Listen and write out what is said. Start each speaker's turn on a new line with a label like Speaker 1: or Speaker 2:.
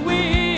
Speaker 1: We. wind.